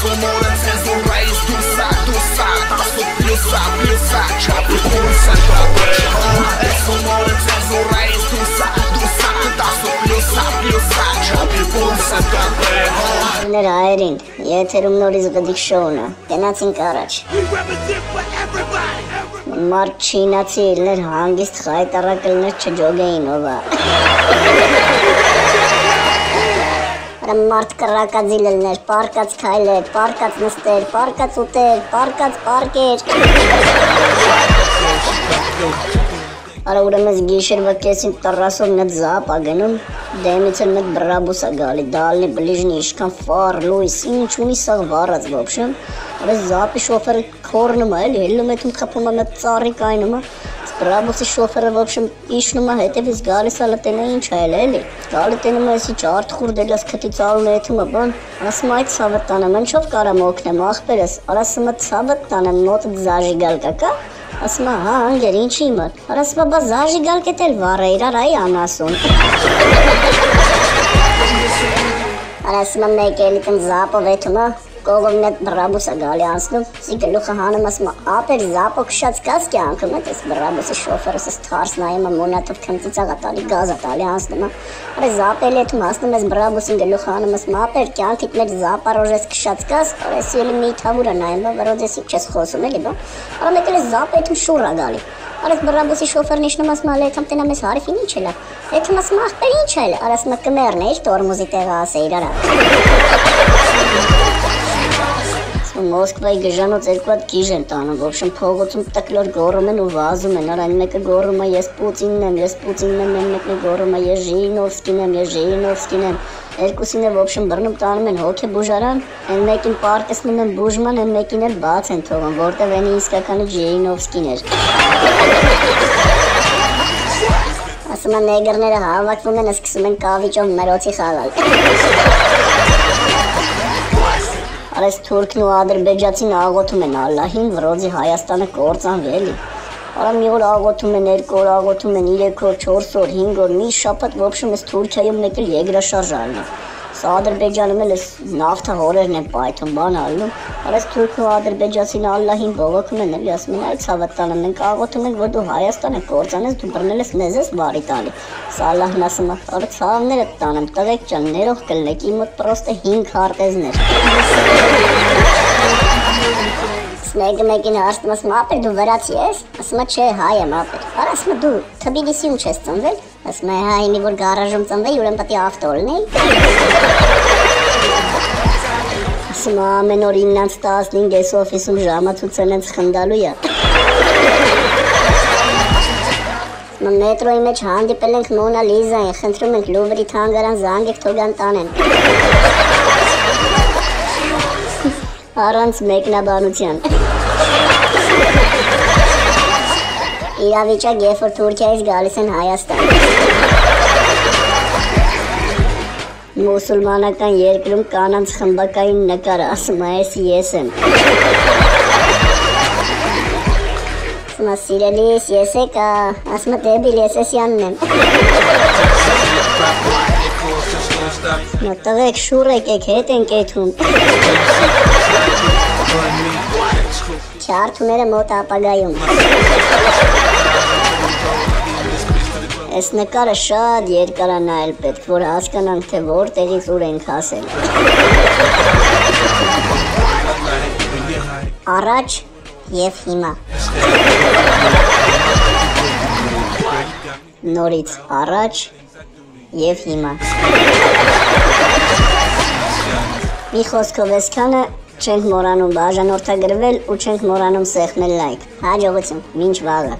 Տեսումորը ցենզուրայից դուսա, դուսա Տասու պլյուսա, պլյուսա Չապի կուրսը տոպե Տեսումորը ցենզուրայից դուսա, դուսա Տասու պլյուսա, պլյուսա Չապի կուրսը տոպե Ներ հայերին, եթերում նորից գդիկ շոուն է, տենացինք առաջ։ Մարդ չինացի իրներ հանգիստ խայտարակլներ չջոգեին ովա։ Արա մարդ կրակածի լլներ, պարկած քայլեր, պարկած նստեր, պարկած ուտեր, պարկած պարկեր։ Արա ուրեմն գիշերվա կեսին տռասով նդ զապ ագնում, դեմից էլ նդ բրաբուս է գալի, դալնի բլիժնի իշքան ֆար, լույս, ինչ ունի սաղ վարած ոբշեմ։ Արա զապի շոֆերը քորնում է, էլի հելնում է թում խփում է նդ ծառի կայնում է։ Բրաբուսի շոֆերը ոբշեմ իշնում է հետևից գալիս է լտենը ինչ է էլի։ Գալի տենում է էսի ճարտ խուրդելաս քթի ծալուն է բան։ Ասում այդ ցավը տանեմ, ինչով կարամ օգնեմ ախպերս։ Արասում է ցավը տանեմ, մոտը զաժի գալ կա։ Ասում է, հա, անգեր, ինչի մոտ։ Արասում է, բա զաժի գալ կետել վառը իրար այ անասուն։ Արասում է մեկ էլի տնդ զապով է, կողմն է բրաբուսը գալի անցնում, սի գլուխը հանում ասում է, ապեր զապո քշած կաս կյանքում է, տես բրաբուսի շոֆերս ես թարս նայում է մոնատով քմծիծաղա տալի, գազա տալի անցնում է, արե զապել էթում ասնում ես բրաբուսին գլուխը հանում ասում ապեր կյանքիդ մեջ զապարոժ ես քշած կաս, արես ելի մի թավուր է նայում, բա վրոդեսի չես խոսում էլի, բա, արա մեկ էլ զապ էթում շուռ է գալի, Արես բրաբուսի շոֆերն իշնում ասում ալե կամ տենամ ես հարիֆին ինչ էլա։ Էթում ասում ախպեր ինչ էլ, արես մը կմերն է իր տորմուզի տեղը ասե իրարա մոշկնայի գժանոց երկու հատ գիժ են տանում, ոբշն փողոցում տկլոր գոռում են ու վազում են, առայն մեկը գոռում է ես Պուտինն եմ, ես Պուտինն եմ, մեն մեկն է գոռում է ես Ժիրինովսկին եմ, ես Ժիրինովսկին եմ։ Երկուսին էլ ոբշն բռնում տանում են հոգեբուժարան, այն մեկին պարկեսնում են բուժման, այն մեկին էլ բաց են թողում, որտեղ այնի իսկականը Ժիրինովսկին էր։ ասում են նեգերները հավաքվում են, սկսում են կավիճով մերոցի խաղալ։ Արես թուրքն ու ադրբեջացին աղոթում են Ալլահին, վրոզի Հայաստանը կործանվելի։ Արա մի օր աղոթում են, երկու օր աղոթում են, 3 օր, 4 օր, 5 օր, մի շաբաթ ոբշում ես Թուրքիայում մեկ էլ եգրաշարժ առնի։ Սա Ադրբեջանում էլ էս նավթը հորերն են պայթում, բան ալնում։ Արես թուրքն ու ադրբեջացին Ալլահին բողոքում են, էլի ասում են, այ ցավատանը մենք աղոթում ենք, որ դու Հայաստանը կործանես, դու բռնել ես մեզ ես բարի տալի։ Սա Ալլահն ասում է, արը ցավները տանեմ, տղեկ ջան, ներող կլնեք, իմ մոտ պրոստը 5 հարտեզներ։ Մեկը մեկին հարցնում ասում ապեր դու վրացի ես։ Ասում է չէ հայ եմ ապեր։ Արա ասում է դու Թբիլիսիում չես ծնվել։ Ասում է հա ինի որ գարաժում ծնվեի ուրեմն պետք է ավտո լինեի։ Ասում է ամեն օր 9-ից 15 ես օֆիսում ժամը ցուցել են խնդալու է։ մետրոյի մեջ հանդիպել ենք Մոնա Լիզային, խնդրում ենք Լուվրի թանգարան զանգեք թողան տանեն։ Առանց մեկնաբանության։ Իրավիճակ, երբ որ Թուրքիայից գալիս են Հայաստան։ Մուսուլմանական երկրում կանանց խմբակային նկար ասում է, ես ես եմ։ Ասում է, սիրելիս, ես եկա, ասում է, դեբիլ, ես ես յանն եմ։ Մոտղեք շուր եկեք, հետ ենք եթում։ Չարթուները մոտ ապագայում։ Այս նկարը շատ երկար է նայել պետք, որ հասկանանք, թե որտեղից ուր ենք հասել։ Առաջ եւ հիմա։ Նորից առաջ եւ հիմա։ Մի խոսքով այսքանը չենք մոռանում բաժանորդագրվել ու չենք մոռանում սեղմել լայք։ Հաջողություն, ոչ վաղը։